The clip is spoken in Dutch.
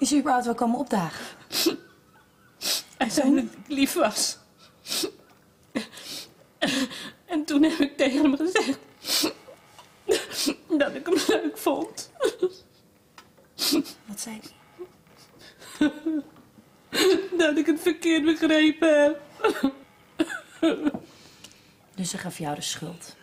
Is hij überhaupt wel komen opdagen? Hij zei dat ik lief was. En toen heb ik tegen hem gezegd dat ik hem leuk vond. Wat zei hij? Dat ik het verkeerd begrepen heb. Dus ze gaf jou de schuld.